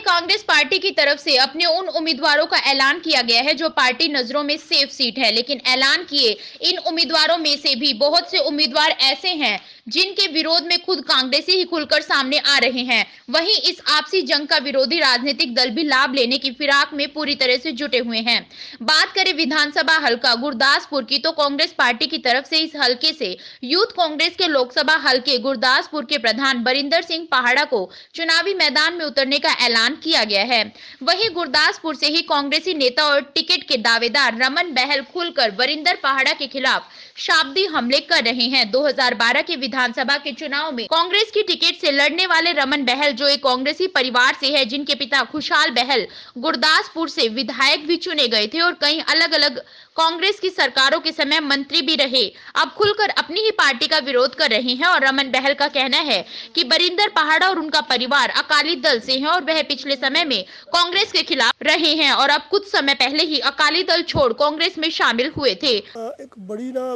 Congress party की तरफ़ से अपने उन उम्मीदवारों का ऐलान किया गया है जो पार्टी नज़रों में सेफ़ सीट है, लेकिन ऐलान किए इन उम्मीदवारों में से भी बहुत से उम्मीदवार ऐसे हैं जिनके विरोध में खुद कांग्रेसी ही खुलकर सामने आ रहे हैं। वहीं इस आपसी जंग का विरोधी राजनीतिक दल भी लाभ लेने की फिराक में पूरी तरह से जुटे हुए हैं। बात करें विधानसभा हलका, गुरदासपुर की तो कांग्रेस पार्टी की तरफ़ से इस हलके से यूथ कांग्रेस के लोकसभा हलके, गुरदासपुर के प्रधान बरिंदर सिंह पहाड़ा को चुनावी मैदान में उतरने का ऐलान किया गया है। वहीं गुरदासपुर से ही कांग्रेसी नेता और टिकट के दावेदार रमन बहल खुलकर बरिंदर पहाड़ा के खिलाफ शाब्दी हमले कर रहे हैं। 2012 के विधानसभा के चुनाव में कांग्रेस की टिकट से लड़ने वाले रमन बहल, जो एक कांग्रेसी परिवार से है, जिनके पिता खुशहाल बहल गुरदासपुर से विधायक भी चुने गए थे और कई अलग अलग कांग्रेस की सरकारों के समय मंत्री भी रहे अब खुलकर अपनी ही पार्टी का विरोध कर रहे हैं और रमन बहल का कहना है कि बरिंदर पहाड़ा और उनका परिवार अकाली दल से है और वह पिछले समय में कांग्रेस के खिलाफ रहे हैं और अब कुछ समय पहले ही अकाली दल छोड़ कांग्रेस में शामिल हुए थे ਅ, ਇੱਕ ਬੜੀ ਨਾ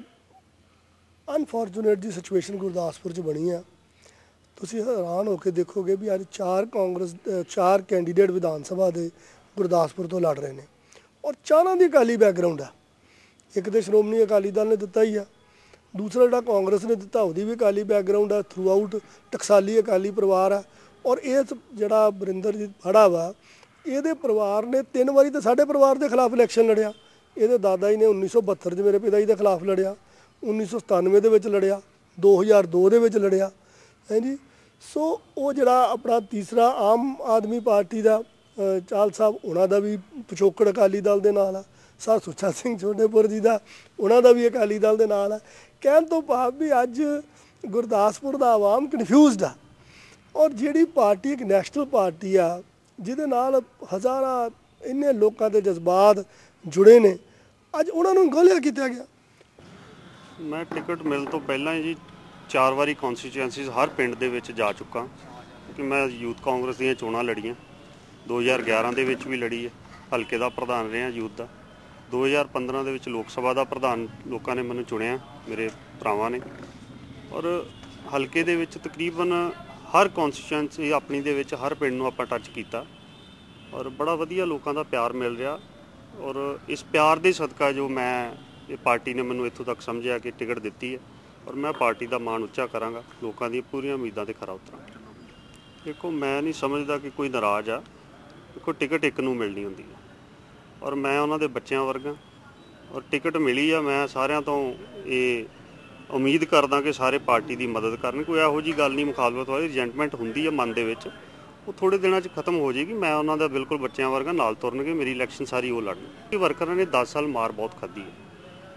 ਅਨਫੋਰਚੂਨੇਟ ਜੀ ਸਿਚੁਏਸ਼ਨ ਗੁਰਦਾਸਪੁਰ 'ਚ ਬਣੀ ਆ ਤੁਸੀਂ ਹੈਰਾਨ ਹੋ ਕੇ ਦੇਖੋਗੇ ਵੀ ਅੱਜ ਚਾਰ ਕਾਂਗਰਸ ਅ, ਚਾਰ ਕੈਂਡੀਡੇਟ ਵਿਧਾਨ ਸਭਾ ਦੇ ਗੁਰਦਾਸਪੁਰ ਤੋਂ ਲੜ ਰਹੇ ਨੇ ਔਰ ਚਾਰਾਂ ਦੀ ਅਕਾਲੀ ਬੈਕਗ੍ਰਾਉਂਡ ਆ ਇੱਕ ਤੇ ਸ਼੍ਰੋਮਣੀ ਅਕਾਲੀ ਦਲ ਨੇ ਦਿੱਤਾ ਹੀ ਆ। ਦੂਸਰਾ ਜਿਹੜਾ ਕਾਂਗਰਸ ਨੇ ਦਿੱਤਾ ਉਹਦੀ ਵੀ ਅਕਾਲੀ ਬੈਕਗ੍ਰਾਉਂਡ ਆ ਥਰੂ ਆਊਟ ਟਕਸਾਲੀ ਅਕਾਲੀ ਪਰਿਵਾਰ ਆ। ਔਰ ਇਹ ਜਿਹੜਾ ਬਰਿੰਦਰ ਜੀ ਫੜਾ ਵਾ ਇਹਦੇ ਪਰਿਵਾਰ ਨੇ ਤਿੰਨ ਵਾਰੀ ਤਾਂ ਸਾਡੇ ਪਰਿਵਾਰ ਦੇ ਖਿਲਾਫ ਇਲੈਕਸ਼ਨ ਲੜਿਆ। ਇਹਦੇ ਦਾਦਾ ਜੀ ਨੇ 1972 'ਚ ਮੇਰੇ ਪਿਤਾ ਜੀ ਦੇ ਖਿਲਾਫ ਲੜਿਆ 1997 ਦੇ ਵਿੱਚ ਲੜਿਆ 2002 ਦੇ ਵਿੱਚ ਲੜਿਆ। ਹਾਂਜੀ ਸੋ ਉਹ ਜਿਹੜਾ ਆਪਣਾ ਤੀਸਰਾ ਆਮ ਆਦਮੀ ਪਾਰਟੀ ਦਾ ਅ, ਚਾਲ ਸਾਹਿਬ ਉਹਨਾਂ ਦਾ ਵੀ ਪਿਛੋਕੜ ਅਕਾਲੀ ਦਲ ਦੇ ਨਾਲ ਆ। ਸਰ ਸੁੱਚਾ ਸਿੰਘ ਛੋਟੇਪੁਰ ਜੀ ਦਾ, ਉਹਨਾਂ ਦਾ ਵੀ ਅਕਾਲੀ ਦਲ ਦੇ ਨਾਲ ਆ। ਕਹਿਣ ਤੋਂ ਭਾਵ ਵੀ ਅੱਜ ਗੁਰਦਾਸਪੁਰ ਦਾ ਆਵਾਮ ਕਨਫਿਊਜ਼ਡ ਆ। ਔਰ ਜਿਹੜੀ ਪਾਰਟੀ ਇੱਕ ਨੈਸ਼ਨਲ ਪਾਰਟੀ ਆ, ਜਿਹਦੇ ਨਾਲ ਹਜ਼ਾਰਾਂ ਇੰਨੇ ਲੋਕਾਂ ਦੇ ਜਜ਼ਬਾਤ ਜੁੜੇ ਨੇ, ਅੱਜ ਉਹਨਾਂ ਨੂੰ ਗੋਲਿਆ ਕੀਤਾ ਗਿਆ ਮੈਂ ਟਿਕਟ ਮਿਲਣ ਤੋਂ ਪਹਿਲਾਂ ਹੀ ਜੀ ਚਾਰ ਵਾਰੀ ਕਨਸਟੀਚੁਐਂਸੀਜ਼ ਹਰ ਪਿੰਡ ਦੇ ਵਿੱਚ ਜਾ ਚੁੱਕਾ ਕਿਉਂਕਿ ਮੈਂ ਯੂਥ ਕਾਂਗਰਸ ਦੀਆਂ ਚੋਣਾਂ ਲੜੀਆਂ। 2011 ਦੇ ਵਿੱਚ ਵੀ ਲੜੀ ਹੈ, ਹਲਕੇ ਦਾ ਪ੍ਰਧਾਨ ਰਿਹਾ ਯੂਥ ਦਾ। 2015 ਦੇ ਵਿੱਚ ਲੋਕ ਸਭਾ ਦਾ ਪ੍ਰਧਾਨ ਲੋਕਾਂ ਨੇ ਮੈਨੂੰ ਚੁਣਿਆ, ਮੇਰੇ ਭਰਾਵਾਂ ਨੇ। ਔਰ ਹਲਕੇ ਦੇ ਵਿੱਚ ਤਕਰੀਬਨ ਹਰ ਕਨਸਟੀਚੁਐਂਸੀ ਆਪਣੀ ਦੇ ਵਿੱਚ, ਹਰ ਪਿੰਡ ਨੂੰ ਆਪਾਂ ਟੱਚ ਕੀਤਾ। ਔਰ ਬੜਾ ਵਧੀਆ ਲੋਕਾਂ ਦਾ ਪਿਆਰ ਮਿਲ ਰਿਹਾ। ਔਰ ਇਸ ਪਿਆਰ ਦੇ ਸਦਕਾ ਜੋ ਮੈਂ, ਇਹ ਪਾਰਟੀ ਨੇ ਮੈਨੂੰ ਇੱਥੋਂ ਤੱਕ ਸਮਝਿਆ ਕਿ ਟਿਕਟ ਦਿੱਤੀ ਹੈ। ਔਰ ਮੈਂ ਪਾਰਟੀ ਦਾ ਮਾਣ ਉੱਚਾ ਕਰਾਂਗਾ, ਲੋਕਾਂ ਦੀਆਂ ਪੂਰੀਆਂ ਉਮੀਦਾਂ ਤੇ ਖਰਾ ਉਤਰਾਂਗਾ ਦੇਖੋ, ਮੈਂ ਨਹੀਂ ਸਮਝਦਾ ਕਿ ਕੋਈ ਨਾਰਾਜ਼ ਆ। ਦੇਖੋ, ਟਿਕਟ ਇੱਕ ਨੂੰ ਮਿਲਣੀ ਹੁੰਦੀ ਹੈ। ਔਰ ਮੈਂ ਉਹਨਾਂ ਦੇ ਬੱਚਿਆਂ ਵਰਗਾ। ਔਰ ਟਿਕਟ ਮਿਲੀ ਆ, ਮੈਂ ਸਾਰਿਆਂ ਤੋਂ ਇਹ ਉਮੀਦ ਕਰਦਾ ਕਿ ਸਾਰੇ ਪਾਰਟੀ ਦੀ ਮਦਦ ਕਰਨ। ਕੋਈ ਇਹੋ ਜੀ ਗੱਲ ਨਹੀਂ, ਮੁਖਾਲਫਤ ਵਾਲੀ ਰਿਜੈਂਟਮੈਂਟ ਹੁੰਦੀ ਹੈ ਮਨ ਦੇ ਵਿੱਚ। ਉਹ ਥੋੜੇ ਦਿਨਾਂ 'ਚ ਖਤਮ ਹੋ ਜਾਏਗੀ, ਮੈਂ ਉਹਨਾਂ ਦਾ ਬਿਲਕੁਲ ਬੱਚਿਆਂ ਵਰਗਾ ਨਾਲ ਤੁਰਨਗੇ, ਮੇਰੀ ਇਲੈਕਸ਼ਨ ਸਾਰੀ ਉਹ ਲੜਨ ਵਰਕਰਾਂ ਨੇ 10 ਸਾਲ ਮਾਰ ਬਹੁਤ ਖਾਧੀ ਹੈ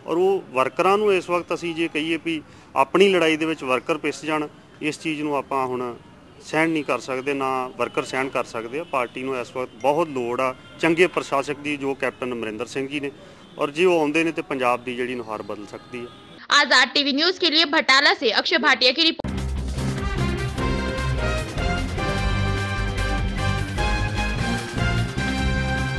ਔਰ ਉਹ ਵਰਕਰਾਂ ਨੂੰ ਇਸ ਵਕਤ ਅਸੀਂ ਜੇ ਕਹੀਏ ਵੀ ਆਪਣੀ ਲੜਾਈ ਦੇ ਵਿੱਚ ਵਰਕਰ ਪਿਸ ਜਾਣ, ਇਸ ਚੀਜ਼ ਨੂੰ ਆਪਾਂ ਹੁਣ ਸਹਿਣ ਨਹੀਂ ਕਰ ਸਕਦੇ ਨਾ ਵਰਕਰ ਸਹਿਣ ਕਰ ਸਕਦੇ ਆ ਪਾਰਟੀ ਨੂੰ ਇਸ ਵਕਤ ਬਹੁਤ ਲੋੜ ਆ ਚੰਗੇ ਪ੍ਰਸ਼ਾਸਕ ਦੀ ਜੋ ਕੈਪਟਨ ਅਮਰਿੰਦਰ ਸਿੰਘ ਜੀ ਨੇ ਔਰ ਜੇ ਉਹ ਆਉਂਦੇ ਨੇ ਤੇ ਪੰਜਾਬ ਦੀ ਜਿਹੜੀ ਨੁਹਾਰ ਬਦਲ ਸਕਦੀ ਆ ਆਜ਼ਾਦ ਟੀਵੀ ਨਿਊਜ਼ ਕੇ ਲਈ ਭਟਾਲਾ ਸੇ ਅਕਸ਼य ਭਾਟਿਆ ਕੀ